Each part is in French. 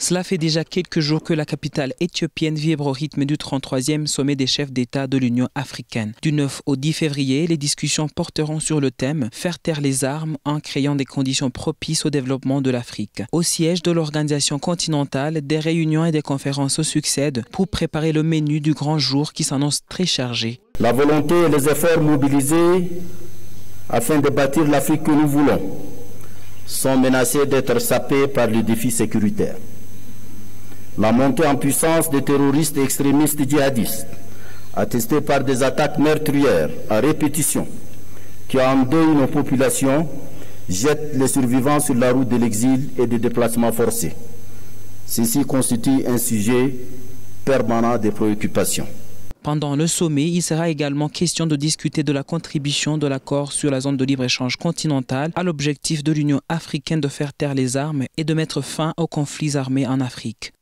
Cela fait déjà quelques jours que la capitale éthiopienne vibre au rythme du 33e sommet des chefs d'État de l'Union africaine. Du 9 au 10 février, les discussions porteront sur le thème Faire taire les armes en créant des conditions propices au développement de l'Afrique. Au siège de l'organisation continentale, des réunions et des conférences se succèdent pour préparer le menu du grand jour qui s'annonce très chargé. La volonté et les efforts mobilisés afin de bâtir l'Afrique que nous voulons sont menacés d'être sapés par les défis sécuritaires la montée en puissance des terroristes et extrémistes djihadistes, attestée par des attaques meurtrières à répétition, qui endeuillent nos populations, jette les survivants sur la route de l'exil et des déplacements forcés. Ceci constitue un sujet permanent de préoccupation. Pendant le sommet, il sera également question de discuter de la contribution de l'accord sur la zone de libre-échange continentale à l'objectif de l'Union africaine de faire taire les armes et de mettre fin aux conflits armés en Afrique.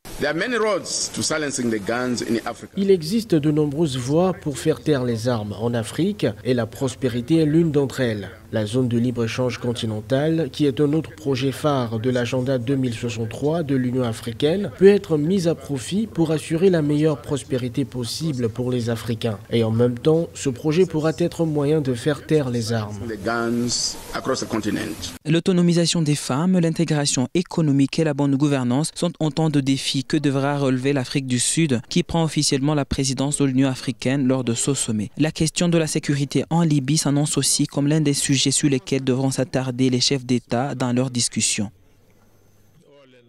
Il existe de nombreuses voies pour faire taire les armes en Afrique et la prospérité est l'une d'entre elles. La zone de libre-échange continentale, qui est un autre projet phare de l'agenda 2063 de l'Union africaine, peut être mise à profit pour assurer la meilleure prospérité possible pour les Africains. Et en même temps, ce projet pourra être un moyen de faire taire les armes. L'autonomisation des femmes, l'intégration économique et la bonne gouvernance sont autant de défis que devra relever l'Afrique du Sud, qui prend officiellement la présidence de l'Union africaine lors de ce sommet. La question de la sécurité en Libye s'annonce aussi comme l'un des sujets sur lesquels devront s'attarder les chefs d'État dans leurs discussions.